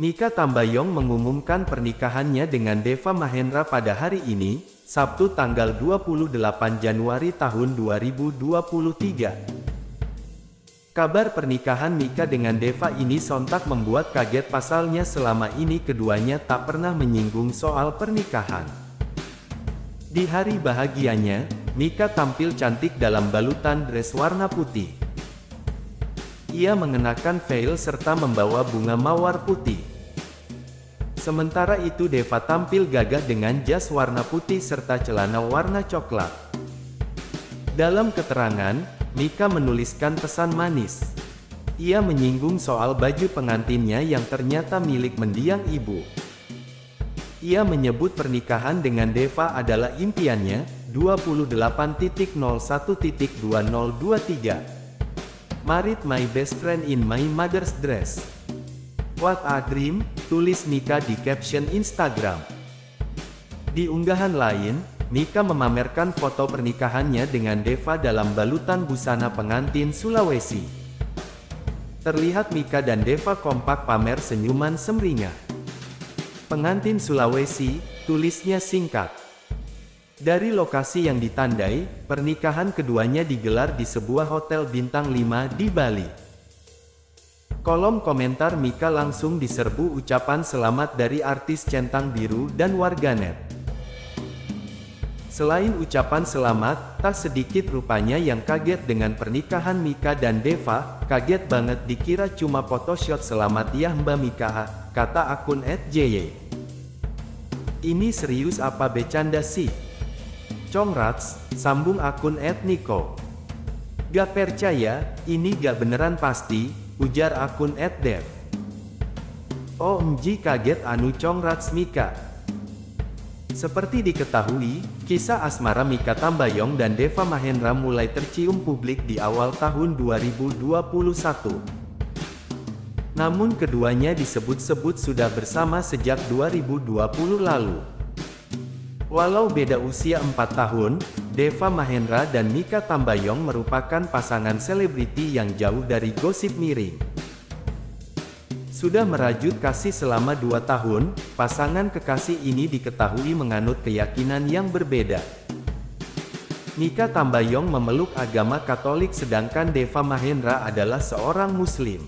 Mika Tambayong mengumumkan pernikahannya dengan Deva Mahendra pada hari ini, Sabtu tanggal 28 Januari tahun 2023. Kabar pernikahan Mika dengan Deva ini sontak membuat kaget pasalnya selama ini keduanya tak pernah menyinggung soal pernikahan. Di hari bahagianya, Mika tampil cantik dalam balutan dress warna putih. Ia mengenakan veil serta membawa bunga mawar putih. Sementara itu Deva tampil gagah dengan jas warna putih serta celana warna coklat. Dalam keterangan, Mika menuliskan pesan manis. Ia menyinggung soal baju pengantinnya yang ternyata milik mendiang ibu. Ia menyebut pernikahan dengan Deva adalah impiannya, 28.01.2023. Married my best friend in my mother's dress. What a dream, tulis Mika di caption Instagram. Di unggahan lain, Mika memamerkan foto pernikahannya dengan Deva dalam balutan busana pengantin Sulawesi. Terlihat Mika dan Deva kompak pamer senyuman semringah. Pengantin Sulawesi, tulisnya singkat. Dari lokasi yang ditandai, pernikahan keduanya digelar di sebuah hotel bintang 5 di Bali. Kolom komentar Mika langsung diserbu ucapan selamat dari artis centang biru dan warganet. Selain ucapan selamat, tak sedikit rupanya yang kaget dengan pernikahan Mika dan Deva, kaget banget dikira cuma photoshoot selamat ya Mbak Mika, kata akun @jy. Ini serius apa becanda sih? Congrats, sambung akun etniko. Gak percaya, ini gak beneran pasti, ujar akun @dev. OMG kaget anu congrats Mika. Seperti diketahui, kisah asmara Mika Tambayong dan Deva Mahendra mulai tercium publik di awal tahun 2021. Namun keduanya disebut-sebut sudah bersama sejak 2020 lalu. Walau beda usia 4 tahun, Deva Mahendra dan Mika Tambayong merupakan pasangan selebriti yang jauh dari gosip miring. Sudah merajut kasih selama 2 tahun, pasangan kekasih ini diketahui menganut keyakinan yang berbeda. Mika Tambayong memeluk agama Katolik sedangkan Deva Mahendra adalah seorang Muslim.